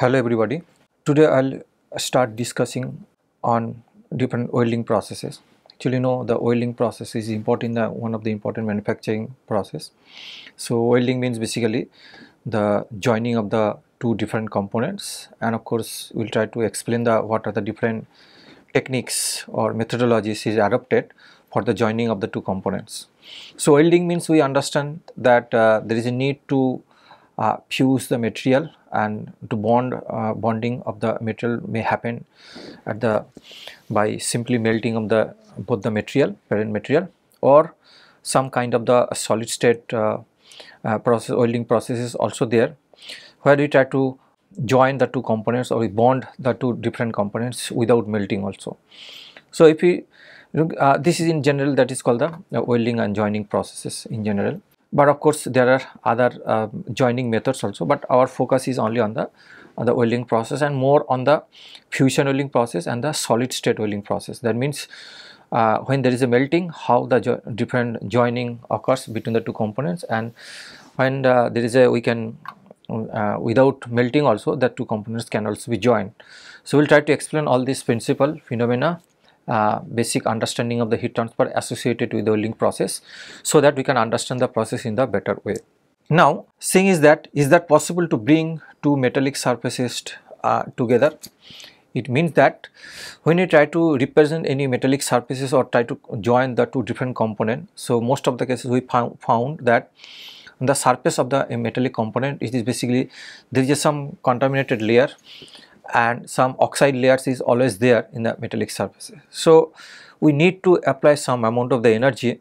Hello everybody. Today I'll start discussing on different welding processes. Actually, you know the welding process is important the one of the important manufacturing process. So welding means basically the joining of the two different components, and of course we'll try to explain the what are the different techniques or methodologies is adopted for the joining of the two components. So welding means we understand that uh, there is a need to uh, fuse the material and to bond uh, bonding of the material may happen at the by simply melting of the both the material parent material or some kind of the solid state uh, uh, process welding process is also there where we try to join the two components or we bond the two different components without melting also. So if we uh, this is in general that is called the uh, welding and joining processes in general but of course there are other uh, joining methods also. But our focus is only on the on the welding process and more on the fusion welding process and the solid state welding process. That means uh, when there is a melting how the jo different joining occurs between the two components. And when uh, there is a we can uh, without melting also the two components can also be joined. So we'll try to explain all these principle phenomena uh, basic understanding of the heat transfer associated with the welding process so that we can understand the process in the better way. Now, thing is that is that possible to bring two metallic surfaces uh, together? It means that when you try to represent any metallic surfaces or try to join the two different components, so most of the cases we found that the surface of the metallic component is basically there is some contaminated layer and some oxide layers is always there in the metallic surface. So, we need to apply some amount of the energy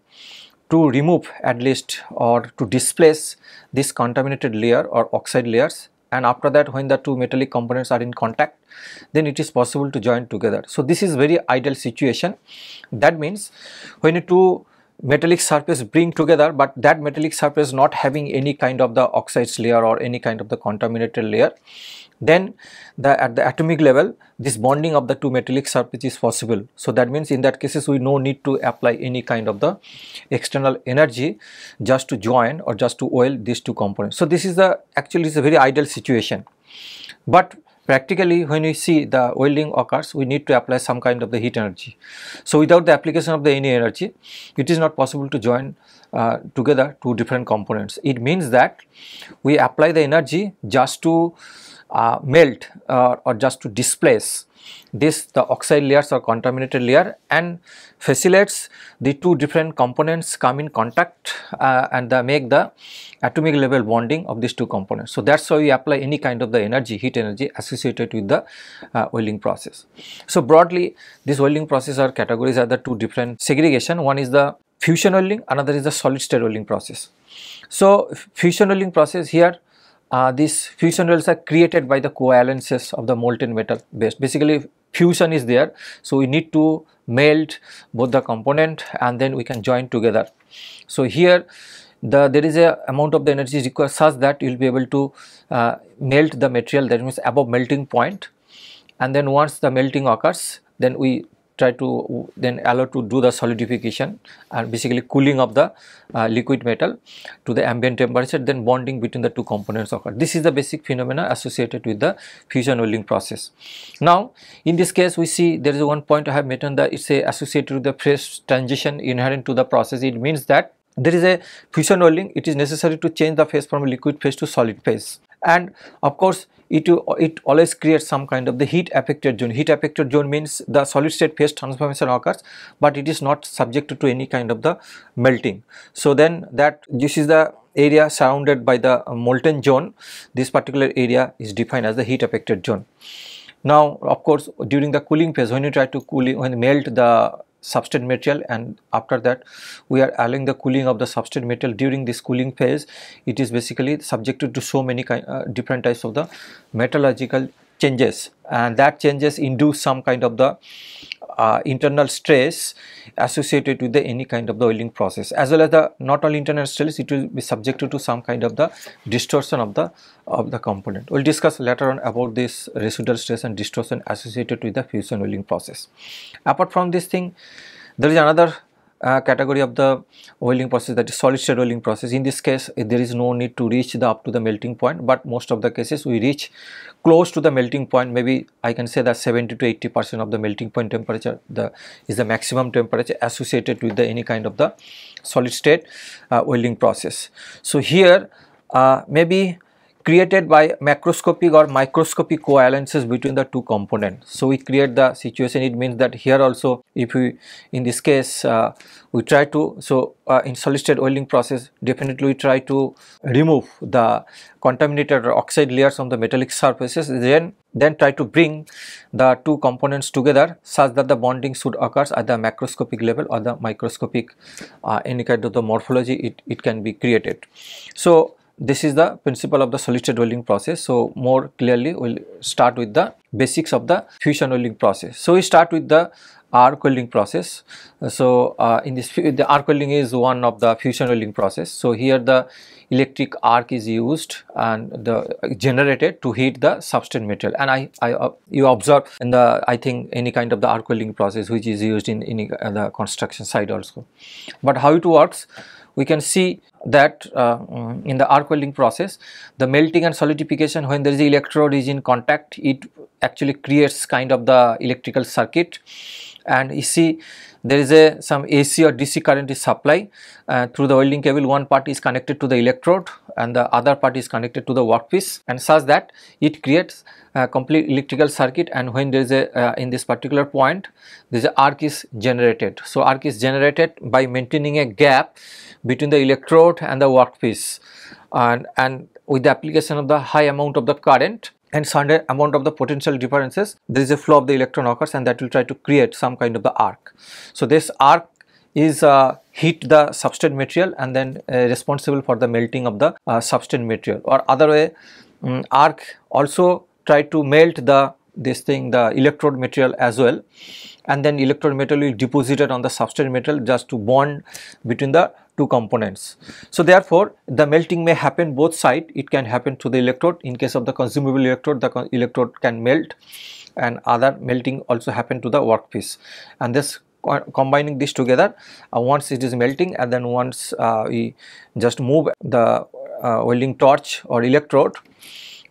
to remove at least or to displace this contaminated layer or oxide layers and after that when the two metallic components are in contact then it is possible to join together. So, this is very ideal situation that means when two metallic surface bring together but that metallic surface not having any kind of the oxides layer or any kind of the contaminated layer then the at the atomic level this bonding of the two metallic surface is possible. So, that means in that cases we no need to apply any kind of the external energy just to join or just to oil these two components. So, this is the actually is a very ideal situation, but practically when we see the welding occurs we need to apply some kind of the heat energy. So, without the application of the any energy it is not possible to join uh, together two different components. It means that we apply the energy just to uh, melt uh, or just to displace this the oxide layers or contaminated layer and facilitates the two different components come in contact uh, and make the atomic level bonding of these two components. So, that is why we apply any kind of the energy heat energy associated with the uh, welding process. So, broadly this welding process are categories are the two different segregation one is the fusion welding another is the solid state welding process. So, fusion welding process here uh, these fusion welds are created by the coalescences of the molten metal base. Basically fusion is there. So, we need to melt both the component and then we can join together. So, here the there is a amount of the energy required such that you will be able to uh, melt the material that means above melting point and then once the melting occurs then we try to then allow to do the solidification and basically cooling of the uh, liquid metal to the ambient temperature then bonding between the two components occur. This is the basic phenomena associated with the fusion welding process. Now in this case we see there is one point I have mentioned that it is a associated with the phase transition inherent to the process. It means that there is a fusion welding it is necessary to change the phase from liquid phase to solid phase and of course it, it always creates some kind of the heat affected zone. Heat affected zone means the solid state phase transformation occurs, but it is not subjected to any kind of the melting. So then that this is the area surrounded by the molten zone, this particular area is defined as the heat affected zone. Now of course during the cooling phase when you try to cool when melt the substrate material and after that we are allowing the cooling of the substrate material during this cooling phase. It is basically subjected to so many kind, uh, different types of the metallurgical changes and that changes induce some kind of the uh, internal stress associated with the any kind of the welding process as well as the not only internal stress it will be subjected to some kind of the distortion of the of the component. We will discuss later on about this residual stress and distortion associated with the fusion welding process. Apart from this thing there is another uh, category of the welding process that is solid state welding process in this case there is no need to reach the up to the melting point but most of the cases we reach close to the melting point maybe I can say that 70 to 80 percent of the melting point temperature the is the maximum temperature associated with the any kind of the solid state uh, welding process. So here uh, maybe created by macroscopic or microscopic coalescences between the two components. So we create the situation it means that here also if we in this case uh, we try to so uh, in solid state welding process definitely we try to remove the contaminated oxide layers on the metallic surfaces then then try to bring the two components together such that the bonding should occur at the macroscopic level or the microscopic uh, any kind of the morphology it, it can be created. So this is the principle of the solid state welding process. So more clearly we will start with the basics of the fusion welding process. So we start with the arc welding process. So uh, in this the arc welding is one of the fusion welding process. So here the electric arc is used and the generated to heat the substrate material and I, I uh, you observe in the I think any kind of the arc welding process which is used in, uh, the construction side also. But how it works we can see that uh, in the arc welding process the melting and solidification when there is electrode is in contact it actually creates kind of the electrical circuit. And you see there is a some AC or DC current is supply uh, through the welding cable one part is connected to the electrode and the other part is connected to the workpiece and such that it creates a complete electrical circuit and when there is a uh, in this particular point this arc is generated. So arc is generated by maintaining a gap between the electrode and the workpiece and, and with the application of the high amount of the current and certain amount of the potential differences. There is a flow of the electron occurs and that will try to create some kind of the arc. So this arc is uh, heat the substrate material and then uh, responsible for the melting of the uh, substrate material. Or other way um, arc also try to melt the this thing the electrode material as well. And then electrode material will deposited on the substrate material just to bond between the two components. So therefore, the melting may happen both side. It can happen to the electrode. In case of the consumable electrode the electrode can melt and other melting also happen to the workpiece. And this combining this together uh, once it is melting and then once uh, we just move the uh, welding torch or electrode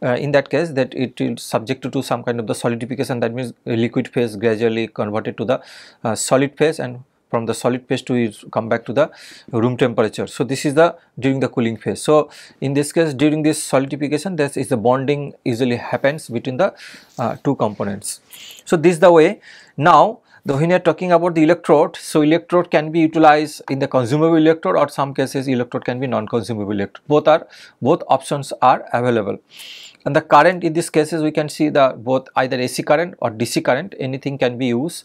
uh, in that case that it is subjected to some kind of the solidification. That means liquid phase gradually converted to the uh, solid phase and from the solid phase to come back to the room temperature. So, this is the during the cooling phase. So, in this case during this solidification this is the bonding usually happens between the uh, two components. So, this is the way now the when you are talking about the electrode, so electrode can be utilized in the consumable electrode or some cases electrode can be non-consumable electrode. Both are both options are available and the current in these cases we can see the both either AC current or DC current anything can be used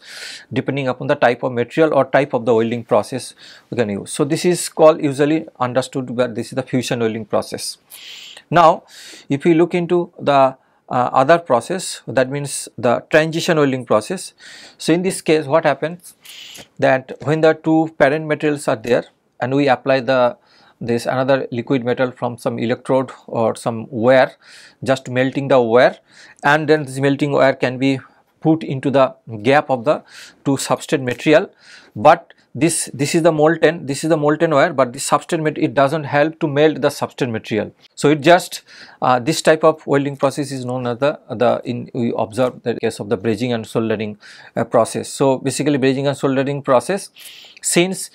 depending upon the type of material or type of the welding process we can use. So, this is called usually understood that this is the fusion welding process. Now, if we look into the uh, other process that means the transition welding process. So, in this case what happens that when the two parent materials are there and we apply the this another liquid metal from some electrode or some wire just melting the wire. And then this melting wire can be put into the gap of the two substrate material. But this this is the molten this is the molten wire but the substrate it doesn't help to melt the substrate material. So it just uh, this type of welding process is known as the the in we observe the case of the brazing and soldering uh, process. So basically brazing and soldering process since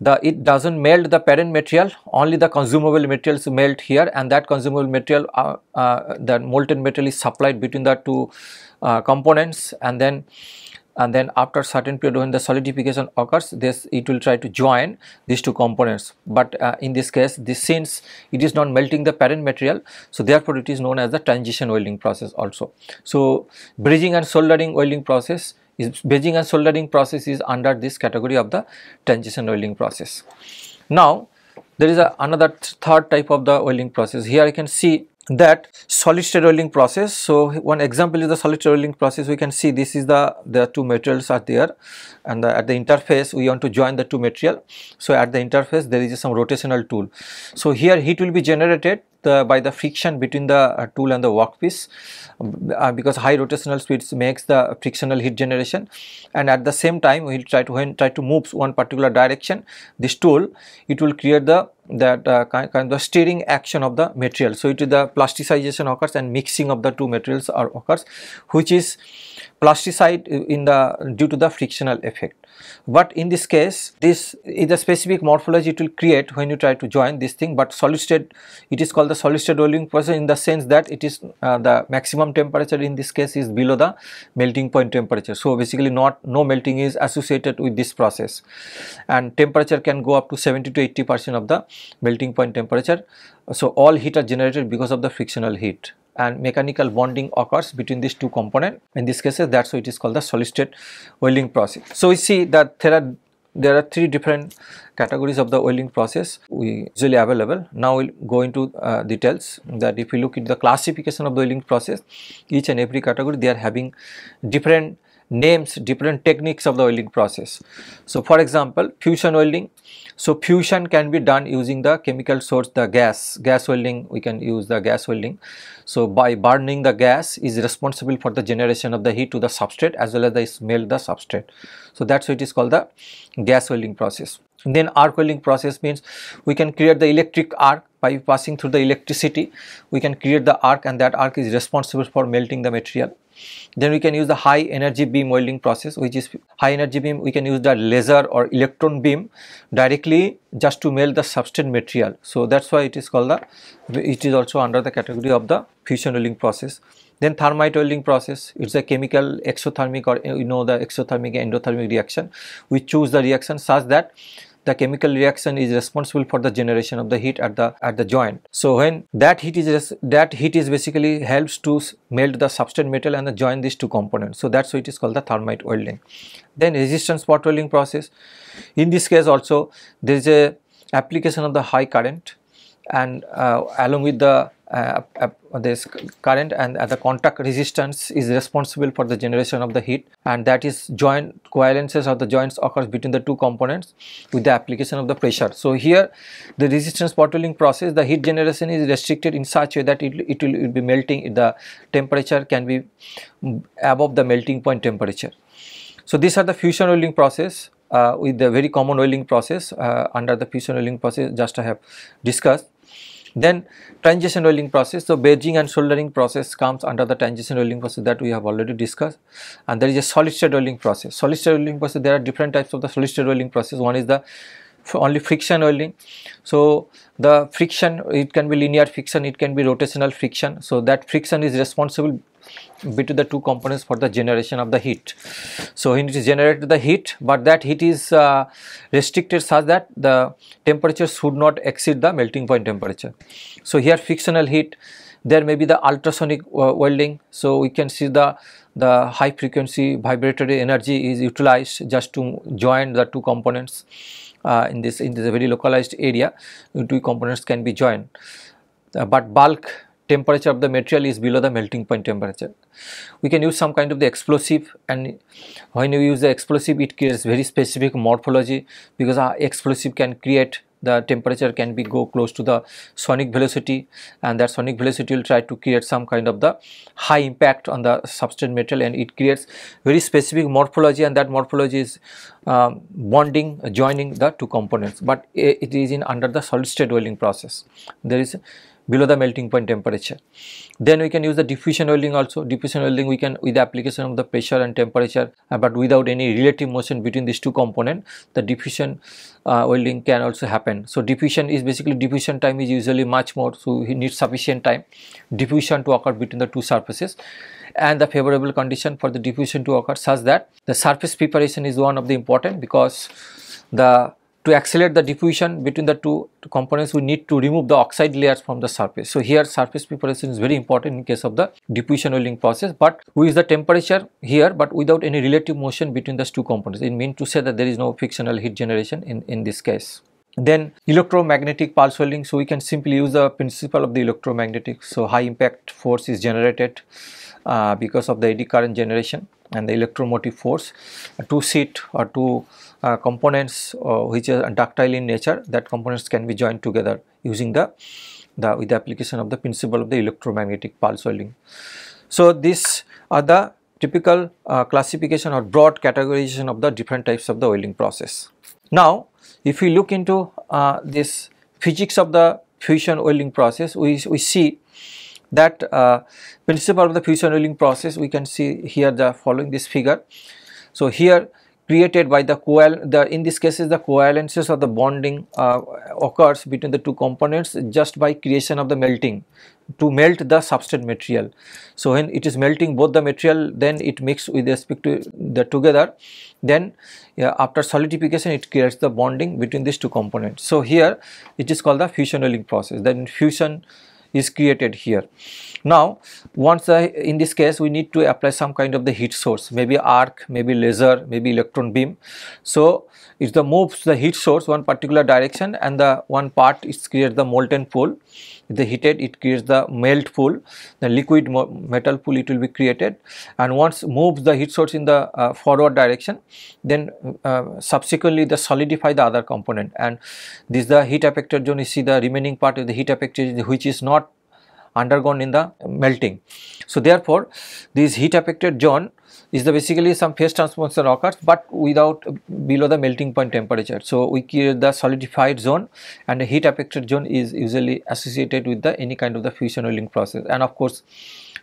the it doesn't melt the parent material only the consumable materials melt here and that consumable material uh, uh, the molten metal is supplied between the two uh, components and then and then after certain period when the solidification occurs this it will try to join these two components. But uh, in this case this since it is not melting the parent material so therefore it is known as the transition welding process also. So brazing and soldering welding process is and soldering process is under this category of the transition welding process. Now there is a, another th third type of the welding process here I can see that solid state welding process. So, one example is the solid state welding process we can see this is the the two materials are there and the, at the interface we want to join the two material. So, at the interface there is some rotational tool. So, here heat will be generated the, by the friction between the uh, tool and the workpiece uh, because high rotational speeds makes the frictional heat generation and at the same time we will try to when try to move one particular direction this tool it will create the that uh, kind, kind of stirring action of the material. So, it is the plasticization occurs and mixing of the two materials are occurs which is plasticide in the due to the frictional effect. But in this case this is a specific morphology it will create when you try to join this thing but solid state it is called the solid state welding process in the sense that it is uh, the maximum temperature in this case is below the melting point temperature. So, basically not no melting is associated with this process and temperature can go up to 70 to 80 percent of the melting point temperature. So, all heat are generated because of the frictional heat and mechanical bonding occurs between these two components. In this case, that is why it is called the solid state welding process. So, we see that there are there are three different categories of the welding process we usually available. Now we'll go into uh, details that if you look at the classification of the welding process, each and every category they are having different names different techniques of the welding process. So, for example, fusion welding. So, fusion can be done using the chemical source the gas, gas welding we can use the gas welding. So, by burning the gas is responsible for the generation of the heat to the substrate as well as the smell the substrate. So, that is why it is called the gas welding process. Then arc welding process means we can create the electric arc by passing through the electricity we can create the arc and that arc is responsible for melting the material then we can use the high energy beam welding process which is high energy beam we can use the laser or electron beam directly just to melt the substrate material. So that's why it is called the it is also under the category of the fusion welding process. Then thermite welding process it's a chemical exothermic or you know the exothermic endothermic reaction we choose the reaction such that the chemical reaction is responsible for the generation of the heat at the at the joint. So when that heat is that heat is basically helps to melt the substrate metal and the join these two components. So that's why it is called the thermite welding. Then resistance spot welding process. In this case also there is a application of the high current and uh, along with the uh, uh, this current and uh, the contact resistance is responsible for the generation of the heat and that is joint coalescences of the joints occurs between the two components with the application of the pressure. So, here the resistance spot welding process the heat generation is restricted in such a way that it, it will, it will be melting the temperature can be above the melting point temperature. So, these are the fusion welding process uh, with the very common welding process uh, under the fusion welding process just I have discussed. Then transition welding process. So, brazing and soldering process comes under the transition welding process that we have already discussed and there is a solid state welding process. Solid state welding process there are different types of the solid state welding process. One is the only friction welding. So, the friction it can be linear friction it can be rotational friction. So, that friction is responsible between the two components for the generation of the heat. So, it is generated the heat, but that heat is uh, restricted such that the temperature should not exceed the melting point temperature. So, here frictional heat there may be the ultrasonic uh, welding. So, we can see the the high frequency vibratory energy is utilized just to join the two components uh, in this in this very localized area The two components can be joined. Uh, but bulk temperature of the material is below the melting point temperature. We can use some kind of the explosive and when you use the explosive it creates very specific morphology because our explosive can create the temperature can be go close to the sonic velocity and that sonic velocity will try to create some kind of the high impact on the substrate metal and it creates very specific morphology and that morphology is um, bonding joining the two components but it is in under the solid state welding process there is below the melting point temperature. Then we can use the diffusion welding also. Diffusion welding we can with the application of the pressure and temperature uh, but without any relative motion between these two components the diffusion uh, welding can also happen. So diffusion is basically diffusion time is usually much more so you need sufficient time diffusion to occur between the two surfaces and the favorable condition for the diffusion to occur such that the surface preparation is one of the important because the to accelerate the diffusion between the two components we need to remove the oxide layers from the surface. So, here surface preparation is very important in case of the diffusion welding process, but we use the temperature here but without any relative motion between the two components. It means to say that there is no frictional heat generation in, in this case. then electromagnetic pulse welding so we can simply use the principle of the electromagnetic so high impact force is generated uh, because of the eddy current generation and the electromotive force two seat or two uh, components uh, which are ductile in nature that components can be joined together using the the with the application of the principle of the electromagnetic pulse welding so these are the typical uh, classification or broad categorization of the different types of the welding process now if we look into uh, this physics of the fusion welding process, we, we see that uh, principle of the fusion welding process, we can see here the following this figure. So, here created by the coal the in this case is the coalescences of the bonding uh, occurs between the two components just by creation of the melting to melt the substrate material. So, when it is melting both the material then it mix with respect to the together then yeah, after solidification it creates the bonding between these two components. So, here it is called the fusion welding process then fusion is created here. Now, once the, in this case we need to apply some kind of the heat source maybe arc, maybe laser, maybe electron beam. So, it the moves the heat source one particular direction and the one part is create the molten pool the heated it creates the melt pool the liquid metal pool it will be created. And once moves the heat source in the uh, forward direction then uh, subsequently the solidify the other component. And this is the heat affected zone. You see the remaining part of the heat affected which is not undergone in the melting. So, therefore, this heat affected zone is the basically some phase transformation occurs, but without below the melting point temperature. So, we create the solidified zone and the heat affected zone is usually associated with the any kind of the fusion welding process and of course,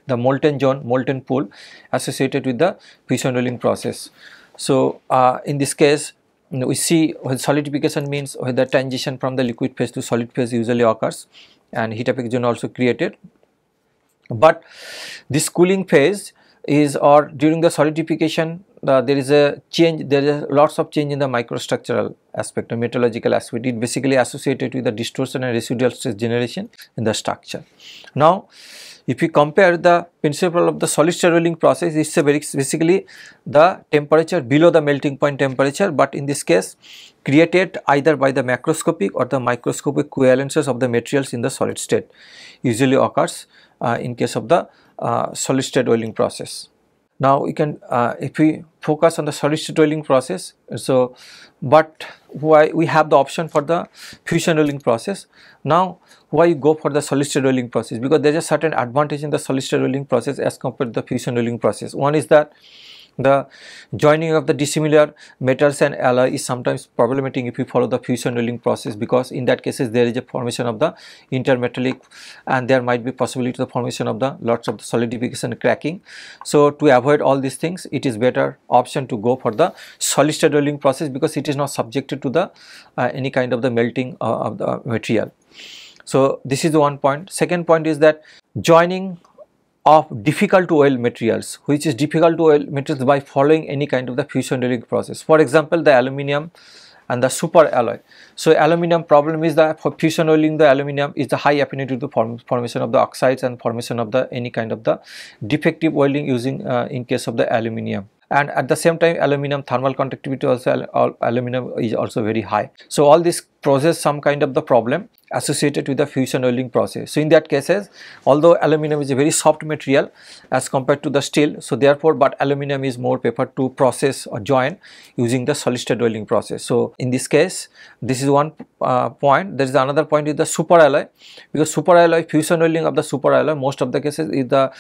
the molten zone molten pool associated with the fusion welding process. So, uh, in this case we see solidification means the transition from the liquid phase to solid phase usually occurs and heat affected zone also created. But this cooling phase is or during the solidification uh, there is a change there is lots of change in the microstructural aspect or metallurgical aspect it basically associated with the distortion and residual stress generation in the structure. Now if we compare the principle of the solid welding process, it's a very basically the temperature below the melting point temperature, but in this case created either by the macroscopic or the microscopic coalescences of the materials in the solid state usually occurs uh, in case of the uh, solid state welding process. Now we can uh, if we focus on the solid state welding process so but why we have the option for the fusion welding process. Now why you go for the solid state welding process because there is a certain advantage in the solid state welding process as compared to the fusion welding process. One is that the joining of the dissimilar metals and alloy is sometimes problematic if you follow the fusion welding process because in that cases there is a formation of the intermetallic and there might be possibility to the formation of the lots of the solidification cracking. So to avoid all these things it is better option to go for the solid state welding process because it is not subjected to the uh, any kind of the melting uh, of the material. So this is the one point. Second point is that joining of difficult to weld materials which is difficult to weld materials by following any kind of the fusion welding process. For example, the aluminium and the super alloy. So, aluminium problem is that for fusion welding the aluminium is the high affinity to form, formation of the oxides and formation of the any kind of the defective welding using uh, in case of the aluminium and at the same time aluminum thermal conductivity also al aluminum is also very high. So, all this poses some kind of the problem associated with the fusion welding process. So, in that cases although aluminum is a very soft material as compared to the steel. So, therefore, but aluminum is more preferred to process or join using the solid state welding process. So, in this case this is one uh, point there is another point is the super alloy because super alloy fusion welding of the super alloy most of the cases is the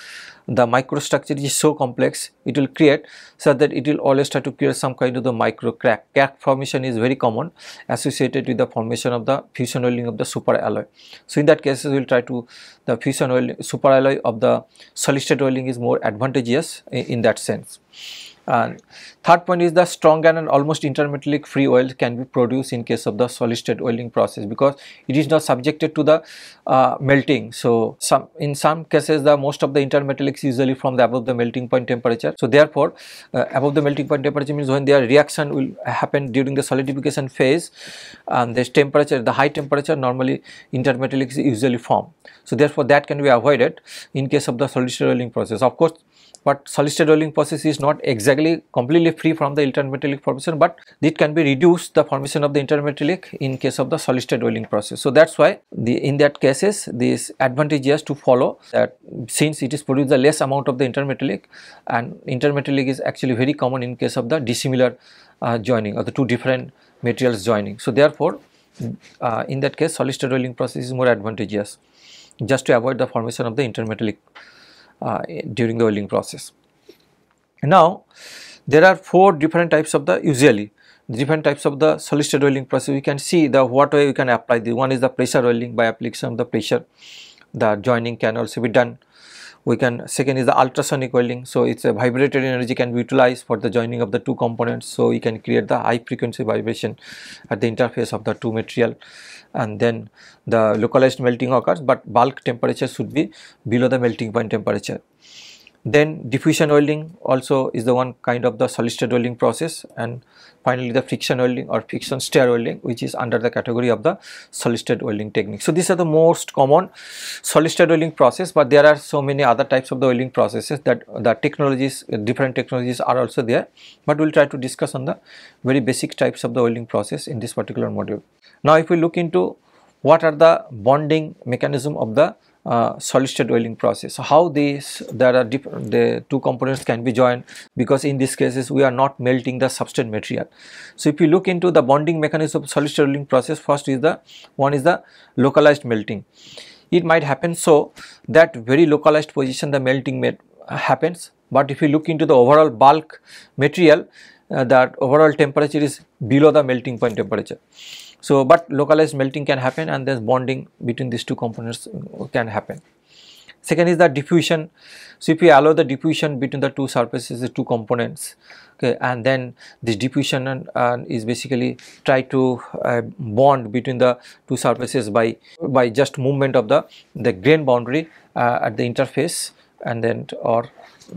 the microstructure is so complex it will create so that it will always try to create some kind of the micro crack crack formation is very common associated with the formation of the fusion welding of the super so in that case we will try to the fusion welding super alloy of the solid state welding is more advantageous in, in that sense and third point is the strong and almost intermetallic free weld can be produced in case of the solid state welding process because it is not subjected to the uh, melting. So, some in some cases the most of the intermetallics usually from the above the melting point temperature. So, therefore, uh, above the melting point temperature means when their reaction will happen during the solidification phase and this temperature the high temperature normally intermetallics usually form. So, therefore, that can be avoided in case of the solid state welding process. Of course, but solid state welding process is not exactly completely free from the intermetallic formation but it can be reduced the formation of the intermetallic in case of the solid state welding process. So that's why the in that cases this advantage is to follow that since it is produced the less amount of the intermetallic and intermetallic is actually very common in case of the dissimilar uh, joining or the two different materials joining. So therefore uh, in that case solid state welding process is more advantageous just to avoid the formation of the intermetallic Uh, during the welding process. Now there are four different types of the usually different types of the solid welding process. We can see the what way we can apply the one is the pressure welding by application of the pressure the joining can also be done. We can second is the ultrasonic welding so it's a vibratory energy can be utilized for the joining of the two components. So we can create the high frequency vibration at the interface of the two material and then the localized melting occurs but bulk temperature should be below the melting point temperature then diffusion welding also is the one kind of the solid state welding process and finally the friction welding or friction stir welding which is under the category of the solid state welding technique. So these are the most common solid state welding process but there are so many other types of the welding processes that the technologies different technologies are also there but we will try to discuss on the very basic types of the welding process in this particular module. Now if we look into what are the bonding mechanism of the uh, solid state welding process. So, how these there are different the two components can be joined because in these cases we are not melting the substrate material. So, if you look into the bonding mechanism of solid state welding process first is the one is the localized melting. It might happen so that very localized position the melting happens but if you look into the overall bulk material uh, that overall temperature is below the melting point temperature. So, but localized melting can happen and then bonding between these two components can happen. Second is the diffusion. So, if you allow the diffusion between the two surfaces, the two components, okay, and then this diffusion and, uh, is basically try to uh, bond between the two surfaces by by just movement of the the grain boundary uh, at the interface, and then or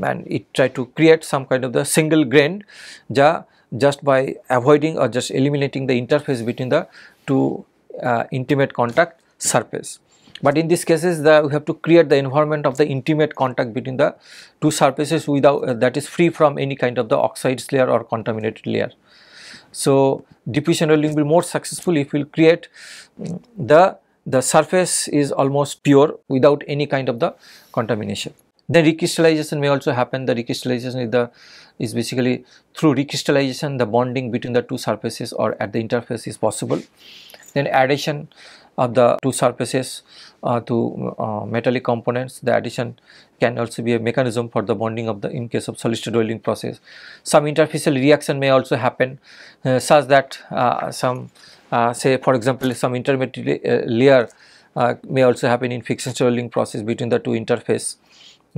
and it try to create some kind of the single grain, ja just by avoiding or just eliminating the interface between the two uh, intimate contact surface. But in these cases the, we have to create the environment of the intimate contact between the two surfaces without uh, that is free from any kind of the oxides layer or contaminated layer. So, diffusion welding will be more successful if we will create um, the the surface is almost pure without any kind of the contamination. Then recrystallization may also happen. The recrystallization is the is basically through recrystallization the bonding between the two surfaces or at the interface is possible. Then adhesion of the two surfaces uh, to uh, metallic components the adhesion can also be a mechanism for the bonding of the in case of solid state welding process. Some interfacial reaction may also happen uh, such that uh, some uh, say for example some intermediate uh, layer may also happen in friction welding process between the two interface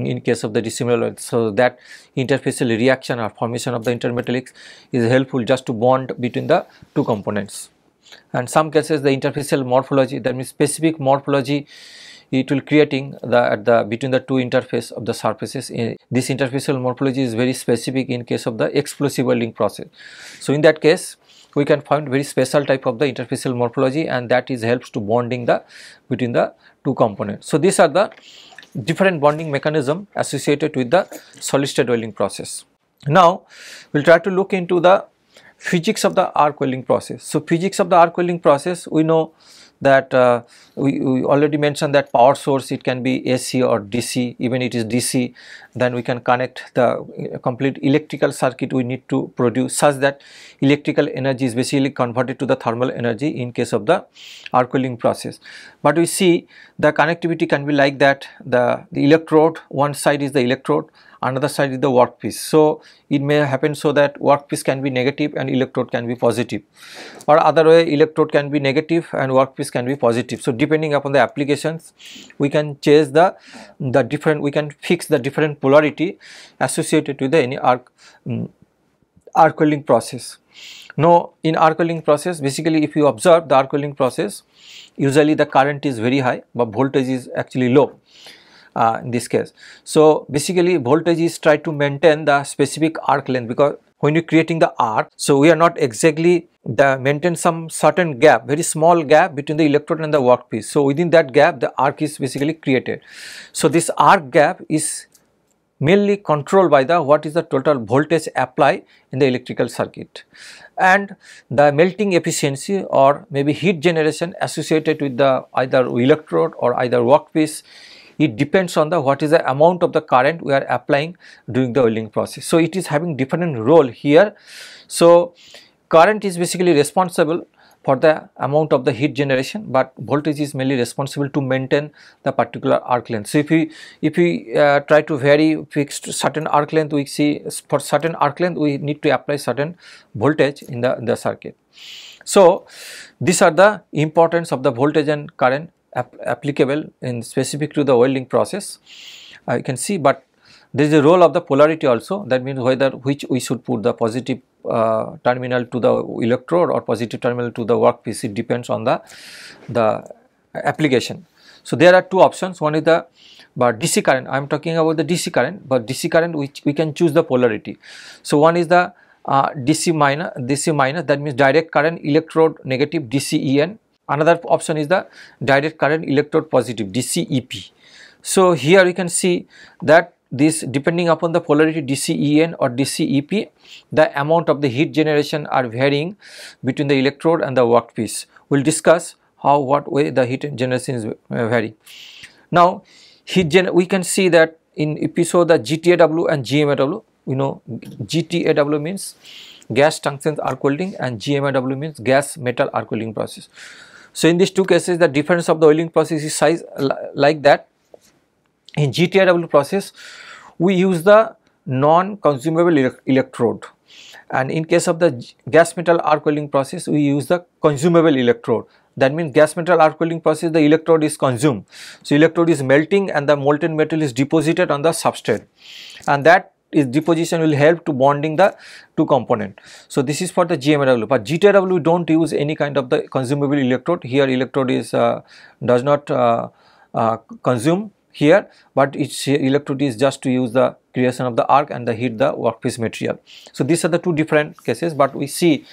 in case of the dissimilar so that interfacial reaction or formation of the intermetallics is helpful just to bond between the two components. And some cases the interfacial morphology that means specific morphology it will creating the at the between the two interface of the surfaces. Eh, this interfacial morphology is very specific in case of the explosive welding process. So in that case we can find very special type of the interfacial morphology and that is helps to bonding the between the two components. So these are the different bonding mechanism associated with the solid state welding process. Now, we will try to look into the physics of the arc welding process. So, physics of the arc welding process we know that uh, we, we, already mentioned that power source it can be AC or DC even it is DC then we can connect the complete electrical circuit we need to produce such that electrical energy is basically converted to the thermal energy in case of the arc welding process. But we see the connectivity can be like that the, the electrode one side is the electrode another side is the workpiece. So, it may happen so that workpiece can be negative and electrode can be positive or other way electrode can be negative and workpiece can be positive. So, depending upon the applications we can change the, the different we can fix the different polarity associated with the any arc um, arc welding process. Now, in arc welding process basically if you observe the arc welding process usually the current is very high but voltage is actually low uh, in this case. So, basically voltage is try to maintain the specific arc length because when you are creating the arc, so we are not exactly the maintain some certain gap, very small gap between the electrode and the workpiece. So, within that gap the arc is basically created. So, this arc gap is mainly controlled by the what is the total voltage apply in the electrical circuit and the melting efficiency or maybe heat generation associated with the either electrode or either workpiece it depends on the what is the amount of the current we are applying during the welding process. So, it is having different role here. So, current is basically responsible for the amount of the heat generation but voltage is mainly responsible to maintain the particular arc length. So, if we if we uh, try to vary fixed certain arc length we see for certain arc length we need to apply certain voltage in the, in the circuit. So, these are the importance of the voltage and current ap applicable in specific to the welding process uh, you can see but there is a role of the polarity also that means whether which we should put the positive uh, terminal to the electrode or positive terminal to the workpiece it depends on the the application. So, there are two options one is the but DC current I am talking about the DC current but DC current which we can choose the polarity. So, one is the uh, DC minus DC minus that means direct current electrode negative DCEN another option is the direct current electrode positive DCEP. So, here you can see that this depending upon the polarity DCEN or DCEP the amount of the heat generation are varying between the electrode and the workpiece. We will discuss how what way the heat generation is vary. Now heat gen we can see that in show the GTAW and GMAW you know GTAW means gas tungsten arc welding and GMAW means gas metal arc welding process. So in these two cases the difference of the oiling process is size like that in GTAW process, we use the non-consumable electrode and in case of the gas metal arc welding process, we use the consumable electrode. That means gas metal arc welding process, the electrode is consumed. So, electrode is melting and the molten metal is deposited on the substrate and that is deposition will help to bonding the two component. So, this is for the GMAW, but GTW we do not use any kind of the consumable electrode. Here electrode is uh, does not uh, uh, consume here but its electrode is just to use the creation of the arc and the heat the workpiece material. So, these are the two different cases but we see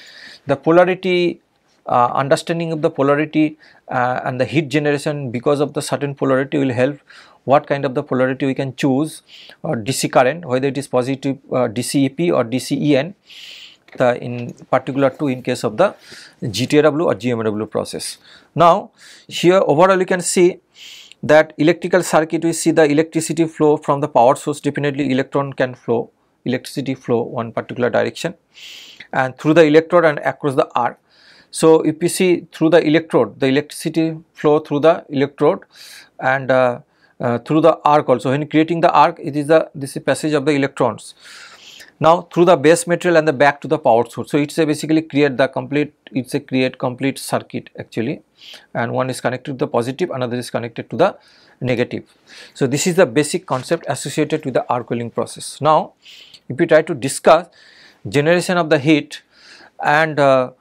the polarity uh, understanding of the polarity uh, and the heat generation because of the certain polarity will help what kind of the polarity we can choose or DC current whether it is positive uh, DCEP or DCEN the in particular to in case of the GTAW or GMAW process. Now here overall you can see that electrical circuit we see the electricity flow from the power source definitely electron can flow electricity flow one particular direction and through the electrode and across the arc. So, if you see through the electrode the electricity flow through the electrode and uh, uh, through the arc also when creating the arc it is the this is passage of the electrons now through the base material and the back to the power source. So it's a basically create the complete it's a create complete circuit actually and one is connected to the positive another is connected to the negative. So this is the basic concept associated with the arc welding process. Now if we try to discuss generation of the heat and uh,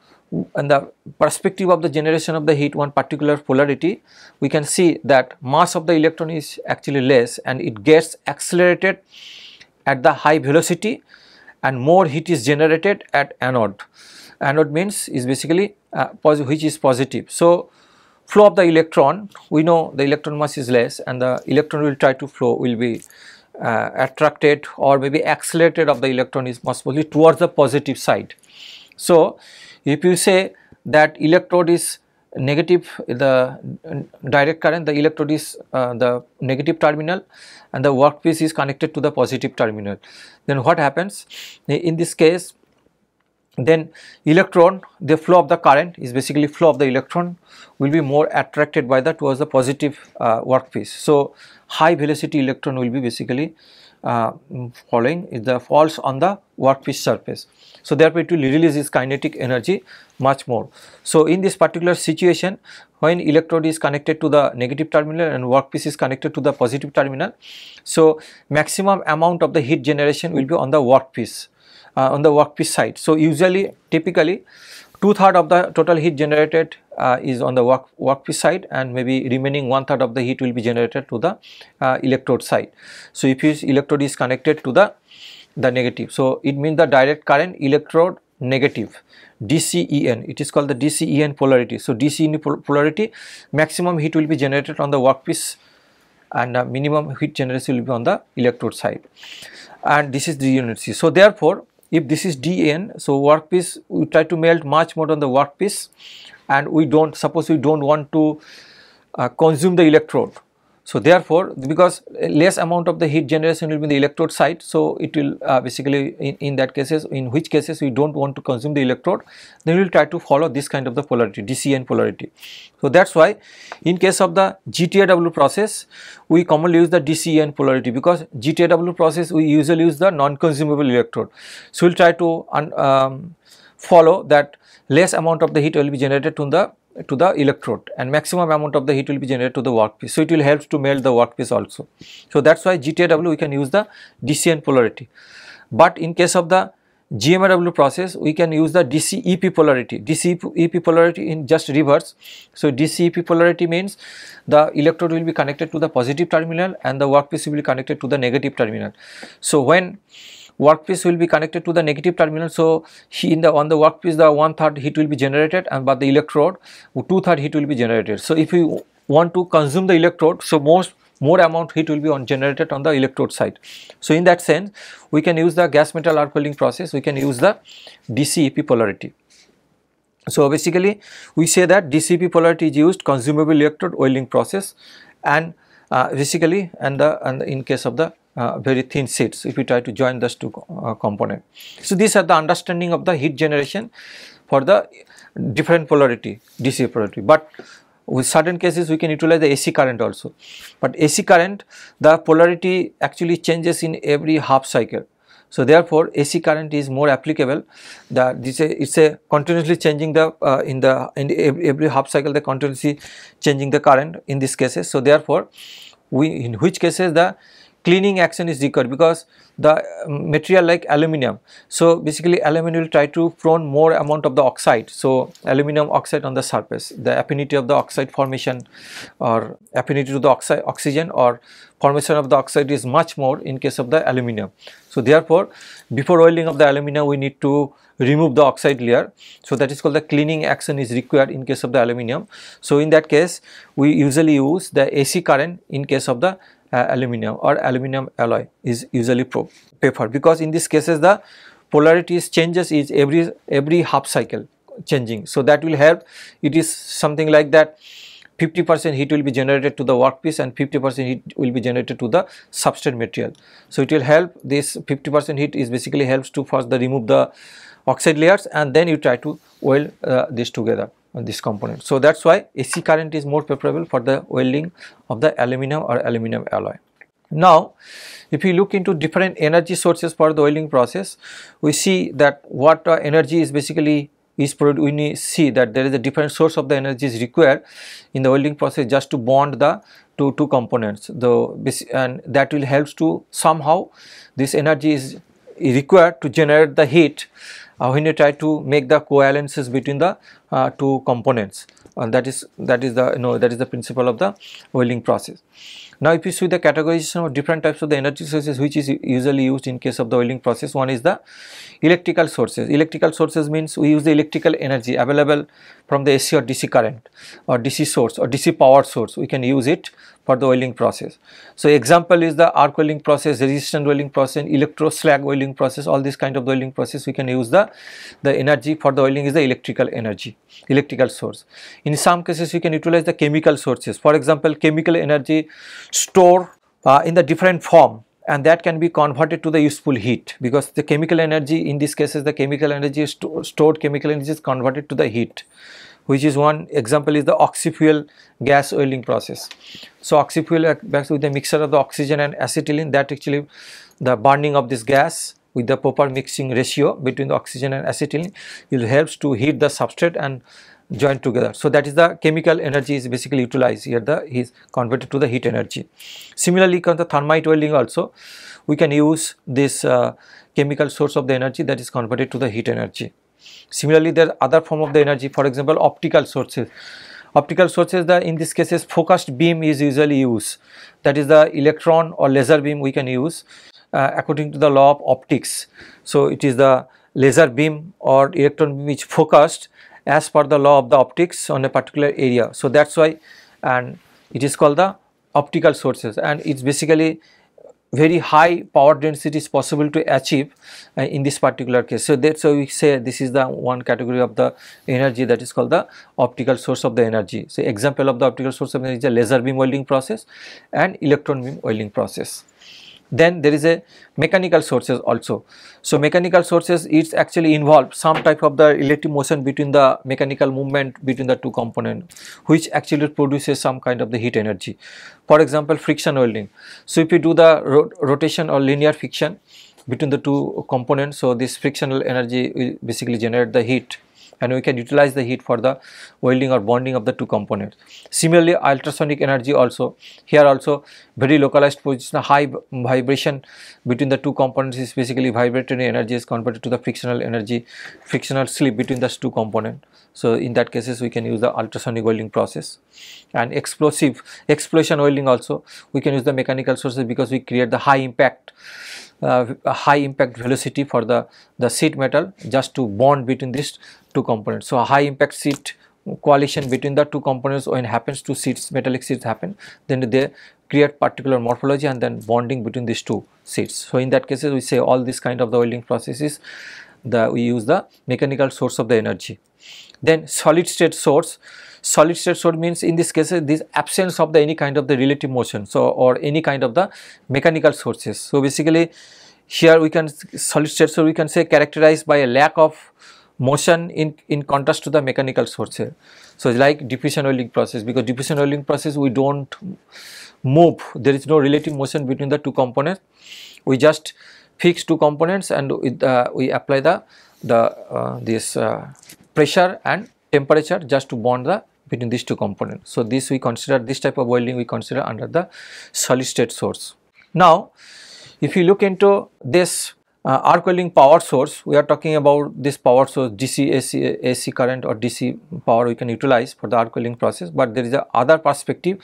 and the perspective of the generation of the heat one particular polarity we can see that mass of the electron is actually less and it gets accelerated at the high velocity and more heat is generated at anode. Anode means is basically uh, which is positive. So, flow of the electron we know the electron mass is less and the electron will try to flow will be uh, attracted or maybe accelerated of the electron is possibly towards the positive side. So, if you say that electrode is negative the direct current the electrode is uh, the negative terminal and the workpiece is connected to the positive terminal then what happens? In this case then electron the flow of the current is basically flow of the electron will be more attracted by the towards the positive uh, workpiece. So high velocity electron will be basically uh, following the falls on the workpiece surface so therefore it will release its kinetic energy much more. So in this particular situation when electrode is connected to the negative terminal and workpiece is connected to the positive terminal. So maximum amount of the heat generation will be on the workpiece uh, on the workpiece side. So usually typically two third of the total heat generated uh, is on the work workpiece side and maybe remaining one third of the heat will be generated to the uh, electrode side. So if electrode is connected to the the negative. So, it means the direct current electrode negative DCEN it is called the DCEN polarity. So, DCEN polarity maximum heat will be generated on the workpiece and uh, minimum heat generation will be on the electrode side and this is the unit C. So therefore if this is dn so workpiece we try to melt much more on the workpiece and we don't suppose we don't want to uh, consume the electrode so therefore, because less amount of the heat generation will be in the electrode side, so it will uh, basically in, in that cases, in which cases we don't want to consume the electrode, then we will try to follow this kind of the polarity, DCEN polarity. So that's why in case of the GTAW process, we commonly use the DCEN polarity because GTAW process we usually use the non-consumable electrode. So we'll try to um, follow that less amount of the heat will be generated to the to the electrode and maximum amount of the heat will be generated to the workpiece. So, it will help to melt the workpiece also. So, that is why GTAW we can use the DCEN polarity. But in case of the GMAW process we can use the DCEP polarity, DCEP polarity in just reverse. So, DCEP polarity means the electrode will be connected to the positive terminal and the workpiece will be connected to the negative terminal. So, when workpiece will be connected to the negative terminal. So, in the on the workpiece the one third heat will be generated and but the electrode two third heat will be generated. So, if you want to consume the electrode, so most more amount heat will be on generated on the electrode side. So, in that sense we can use the gas metal arc welding process, we can use the DCEP polarity. So, basically we say that DCEP polarity is used consumable electrode welding process and uh, basically and the and in case of the uh, very thin sheets if we try to join those two uh, component. So, these are the understanding of the heat generation for the different polarity DC polarity, but with certain cases we can utilize the AC current also, but AC current the polarity actually changes in every half cycle. So, therefore, AC current is more applicable that this it is a continuously changing the uh, in the in every, every half cycle the continuously changing the current in these cases. So, therefore, we in which cases the cleaning action is required because the um, material like aluminum. So, basically aluminum will try to prone more amount of the oxide. So, aluminum oxide on the surface the affinity of the oxide formation or affinity to the oxide oxygen or formation of the oxide is much more in case of the aluminum. So, therefore, before oiling of the aluminum we need to remove the oxide layer. So, that is called the cleaning action is required in case of the aluminum. So, in that case we usually use the AC current in case of the uh, aluminum or aluminum alloy is usually preferred because in these cases the polarities changes is every every half cycle changing. So, that will help it is something like that 50 percent heat will be generated to the workpiece and 50 percent heat will be generated to the substrate material. So, it will help this 50 percent heat is basically helps to first the remove the oxide layers and then you try to weld uh, this together this component. So, that is why AC current is more preferable for the welding of the aluminum or aluminum alloy. Now, if we look into different energy sources for the welding process, we see that what uh, energy is basically is produced, we see that there is a different source of the energy is required in the welding process just to bond the two two components the and that will helps to somehow this energy is required to generate the heat when you try to make the coalescences between the uh, two components and that is that is the you know that is the principle of the welding process. Now, if you see the categorization of different types of the energy sources which is usually used in case of the welding process, one is the electrical sources. Electrical sources means we use the electrical energy available from the AC or DC current or DC source or DC power source, we can use it for the welding process. So, example is the arc welding process, resistant welding process, electro slag welding process, all these kind of welding process we can use the, the energy for the welding is the electrical energy, electrical source. In some cases we can utilize the chemical sources, for example, chemical energy store uh, in the different form and that can be converted to the useful heat because the chemical energy in this cases the chemical energy is sto stored chemical energy is converted to the heat which is one example is the oxyfuel gas welding process. So, oxyfuel gas with the mixture of the oxygen and acetylene that actually the burning of this gas with the proper mixing ratio between the oxygen and acetylene will helps to heat the substrate and join together. So, that is the chemical energy is basically utilized here the is converted to the heat energy. Similarly, the thermite welding also we can use this uh, chemical source of the energy that is converted to the heat energy. Similarly, there are other form of the energy for example optical sources. Optical sources the in this cases focused beam is usually used that is the electron or laser beam we can use uh, according to the law of optics. So, it is the laser beam or electron beam which focused as per the law of the optics on a particular area. So, that is why and it is called the optical sources and it's basically very high power density is possible to achieve uh, in this particular case. So, that's why we say this is the one category of the energy that is called the optical source of the energy. So, example of the optical source of energy is a laser beam welding process and electron beam welding process then there is a mechanical sources also. So, mechanical sources it's actually involve some type of the relative motion between the mechanical movement between the two component which actually produces some kind of the heat energy. For example, friction welding. So, if you do the ro rotation or linear friction between the two components, so this frictional energy will basically generate the heat and we can utilize the heat for the welding or bonding of the two components. Similarly, ultrasonic energy also here also very localized position high vibration between the two components is basically vibratory energy is converted to the frictional energy frictional slip between the two components. So, in that cases we can use the ultrasonic welding process and explosive explosion welding also we can use the mechanical sources because we create the high impact uh, high impact velocity for the, the sheet metal just to bond between these two components. So, a high impact sheet coalition between the two components when happens to sheets metallic sheets happen then they create particular morphology and then bonding between these two sheets. So, in that cases we say all this kind of the welding processes the we use the mechanical source of the energy. Then solid state source solid state source means in this case this absence of the any kind of the relative motion so or any kind of the mechanical sources. So basically here we can solid state so we can say characterized by a lack of motion in in contrast to the mechanical sources. So it's like diffusion welding process because diffusion welding process we don't move there is no relative motion between the two components. We just fix two components and with, uh, we apply the the uh, this uh, pressure and temperature just to bond the between these two components. So, this we consider this type of welding we consider under the solid state source. Now, if you look into this uh, arc welding power source, we are talking about this power source DC AC, AC current or DC power we can utilize for the arc welding process, but there is a other perspective.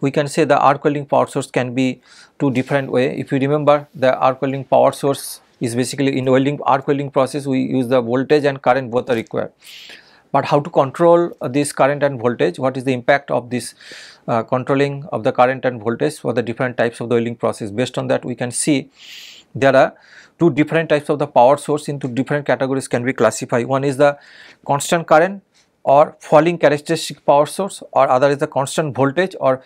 We can say the arc welding power source can be two different way. If you remember the arc welding power source is basically in welding arc welding process we use the voltage and current both are required but how to control uh, this current and voltage what is the impact of this uh, controlling of the current and voltage for the different types of the welding process based on that we can see there are two different types of the power source into different categories can be classified one is the constant current or falling characteristic power source or other is the constant voltage or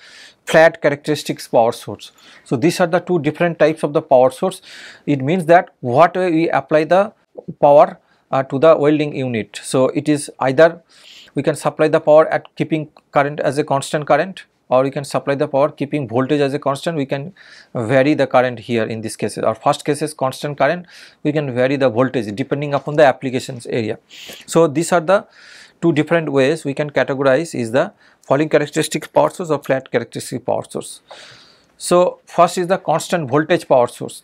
flat characteristics power source. So, these are the two different types of the power source. It means that what we apply the power uh, to the welding unit. So, it is either we can supply the power at keeping current as a constant current or we can supply the power keeping voltage as a constant we can vary the current here in this case our first case is constant current we can vary the voltage depending upon the applications area. So, these are the two different ways we can categorize is the falling characteristic power source or flat characteristic power source. So, first is the constant voltage power source.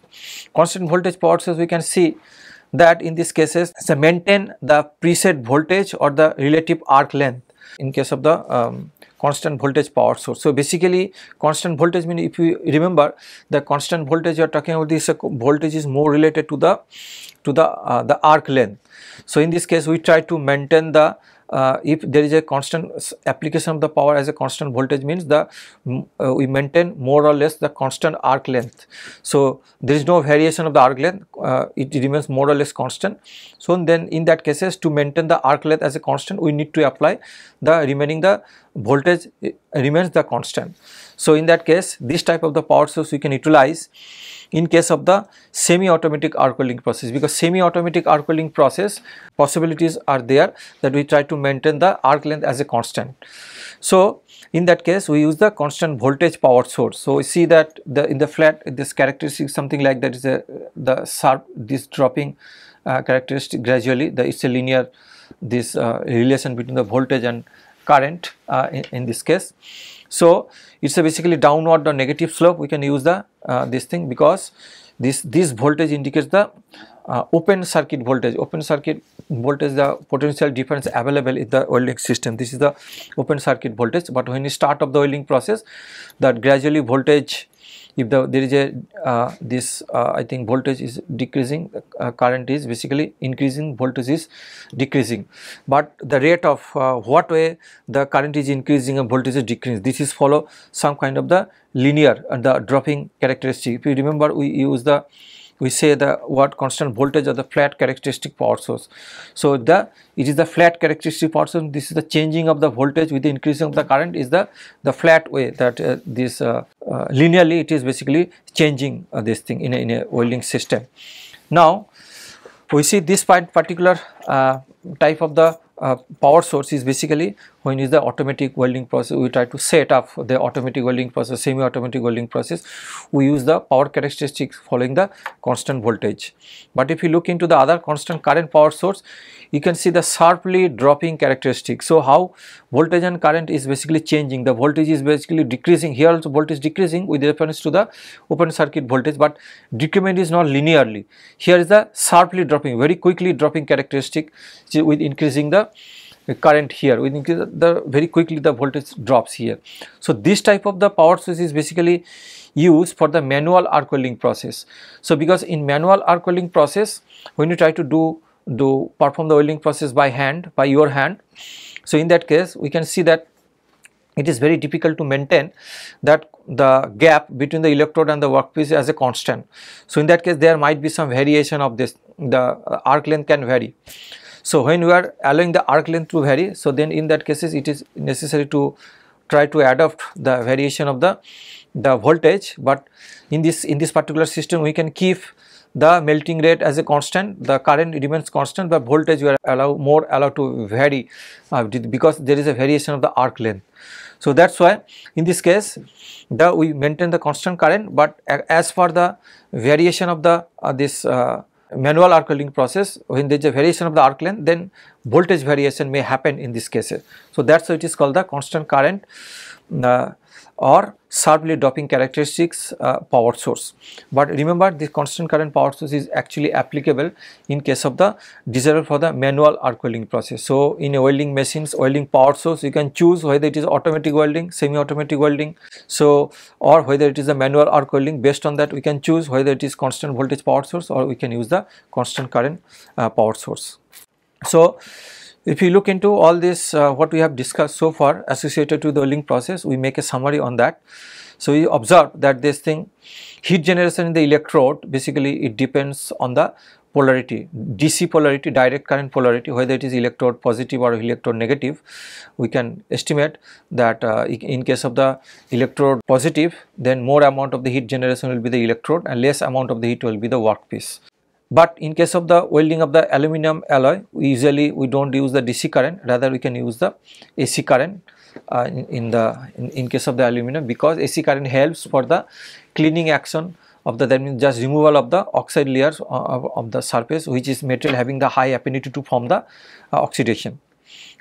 Constant voltage power source we can see that in these cases so maintain the preset voltage or the relative arc length in case of the um, constant voltage power source. So, basically constant voltage mean if you remember the constant voltage you are talking about this uh, voltage is more related to the to the uh, the arc length. So, in this case we try to maintain the uh, if there is a constant application of the power as a constant voltage means the uh, we maintain more or less the constant arc length. So, there is no variation of the arc length uh, it remains more or less constant. So, then in that cases to maintain the arc length as a constant we need to apply the remaining the voltage remains the constant. So, in that case this type of the power source we can utilize in case of the semi-automatic arc welding process because semi-automatic arc welding process possibilities are there that we try to maintain the arc length as a constant. So, in that case we use the constant voltage power source. So, we see that the in the flat this characteristic something like that is a the sharp this dropping uh, characteristic gradually the it's a linear this uh, relation between the voltage and current uh, in, in this case. So, it is a basically downward or negative slope. We can use the uh, this thing because this this voltage indicates the uh, open circuit voltage. Open circuit voltage the potential difference available in the welding system. This is the open circuit voltage. But when you start of the welding process that gradually voltage if the there is a uh, this uh, I think voltage is decreasing uh, current is basically increasing voltage is decreasing. But the rate of what way the current is increasing and voltage is decreasing this is follow some kind of the linear and the dropping characteristic. If you remember we use the we say the what constant voltage of the flat characteristic power source. So, the it is the flat characteristic power source this is the changing of the voltage with the increasing of the current is the the flat way that uh, this uh, uh, linearly it is basically changing uh, this thing in a, in a welding system. Now, we see this particular uh, type of the uh, power source is basically when is the automatic welding process we try to set up the automatic welding process semi automatic welding process. We use the power characteristics following the constant voltage. But if you look into the other constant current power source you can see the sharply dropping characteristic so how voltage and current is basically changing. The voltage is basically decreasing. Here also voltage decreasing with reference to the open circuit voltage but decrement is not linearly. Here is the sharply dropping very quickly dropping characteristic with increasing the current here with increase the very quickly the voltage drops here. So, this type of the power source is basically used for the manual arc welding process. So, because in manual arc welding process when you try to do do perform the welding process by hand by your hand. So, in that case we can see that it is very difficult to maintain that the gap between the electrode and the workpiece as a constant. So, in that case there might be some variation of this the uh, arc length can vary. So, when we are allowing the arc length to vary, so then in that cases it is necessary to try to adopt the variation of the the voltage, but in this in this particular system we can keep the melting rate as a constant, the current remains constant, but voltage we are allow more allowed to vary uh, because there is a variation of the arc length. So, that is why in this case the we maintain the constant current, but as for the variation of the uh, this uh, manual arc welding process when there is a variation of the arc length then voltage variation may happen in this case. So, that is why it is called the constant current uh, or sharply dropping characteristics uh, power source. But remember this constant current power source is actually applicable in case of the desirable for the manual arc welding process. So, in a welding machines welding power source you can choose whether it is automatic welding, semi-automatic welding. So, or whether it is a manual arc welding based on that we can choose whether it is constant voltage power source or we can use the constant current uh, power source. So, if you look into all this uh, what we have discussed so far associated to the welding process we make a summary on that. So, we observe that this thing heat generation in the electrode basically it depends on the polarity DC polarity direct current polarity whether it is electrode positive or electrode negative we can estimate that uh, in case of the electrode positive then more amount of the heat generation will be the electrode and less amount of the heat will be the workpiece. But in case of the welding of the aluminum alloy, we usually we do not use the DC current, rather we can use the AC current uh, in, in, the in, in, case of the aluminum because AC current helps for the cleaning action of the that means just removal of the oxide layers of, of the surface which is material having the high affinity to form the uh, oxidation.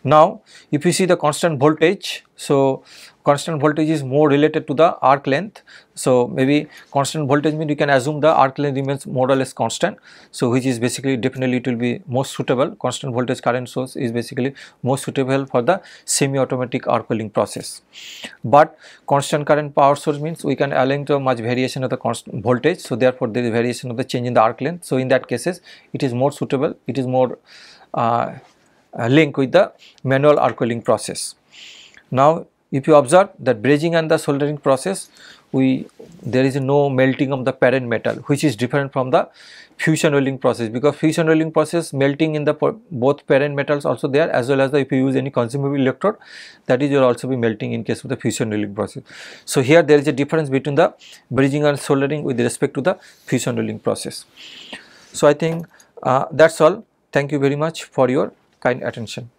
Now, if you see the constant voltage, so constant voltage is more related to the arc length. So, maybe constant voltage means you can assume the arc length remains more or less constant. So, which is basically definitely it will be most suitable constant voltage current source is basically most suitable for the semi automatic arc welding process. But constant current power source means we can align to much variation of the constant voltage. So, therefore, there is variation of the change in the arc length. So, in that cases it is more suitable it is more uh, uh, link with the manual arc welding process. Now, if you observe that brazing and the soldering process, we there is no melting of the parent metal which is different from the fusion welding process because fusion welding process melting in the both parent metals also there as well as the if you use any consumable electrode that is will also be melting in case of the fusion welding process. So, here there is a difference between the brazing and soldering with respect to the fusion welding process. So, I think uh, that is all thank you very much for your kind attention.